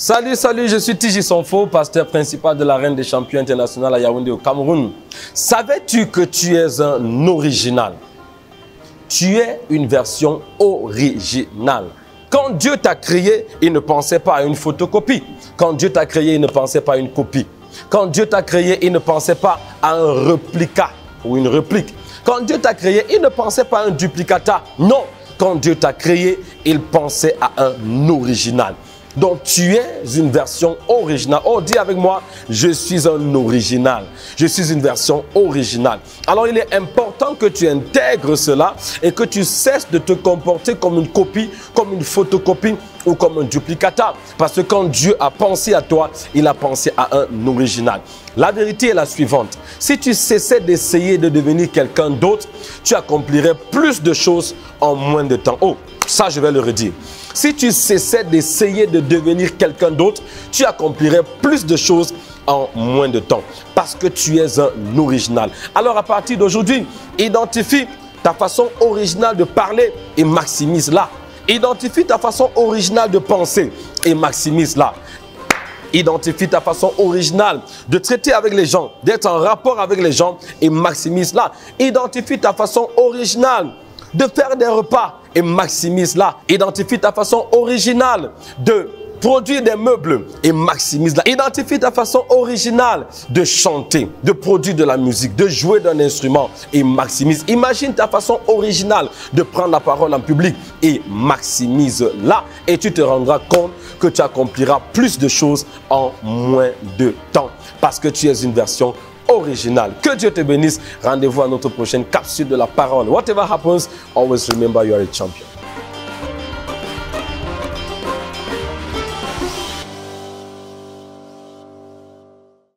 Salut, salut, je suis Tiji Sonfo, pasteur principal de la Reine des Champions internationales à Yaoundé au Cameroun. Savais-tu que tu es un original? Tu es une version originale. Quand Dieu t'a créé, il ne pensait pas à une photocopie. Quand Dieu t'a créé, il ne pensait pas à une copie. Quand Dieu t'a créé, il ne pensait pas à un réplica ou une réplique. Quand Dieu t'a créé, il ne pensait pas à un duplicata. Non, quand Dieu t'a créé, il pensait à un original. Donc tu es une version originale. Oh, dis avec moi, je suis un original. Je suis une version originale. Alors il est important que tu intègres cela et que tu cesses de te comporter comme une copie, comme une photocopie ou comme un duplicata. Parce que quand Dieu a pensé à toi, il a pensé à un original. La vérité est la suivante. Si tu cessais d'essayer de devenir quelqu'un d'autre, tu accomplirais plus de choses en moins de temps. Oh, ça je vais le redire. Si tu cessais d'essayer de devenir quelqu'un d'autre, tu accomplirais plus de choses en moins de temps parce que tu es un original. Alors à partir d'aujourd'hui, identifie ta façon originale de parler et maximise-la. Identifie ta façon originale de penser et maximise-la. Identifie ta façon originale de traiter avec les gens, d'être en rapport avec les gens et maximise-la. Identifie ta façon originale de faire des repas et maximise-la. Identifie ta façon originale de produire des meubles et maximise-la. Identifie ta façon originale de chanter, de produire de la musique, de jouer d'un instrument et maximise. Imagine ta façon originale de prendre la parole en public et maximise-la. Et tu te rendras compte que tu accompliras plus de choses en moins de temps parce que tu es une version original. Que Dieu te bénisse. Rendez-vous à notre prochaine capsule de la parole. Whatever happens, always remember you are a champion.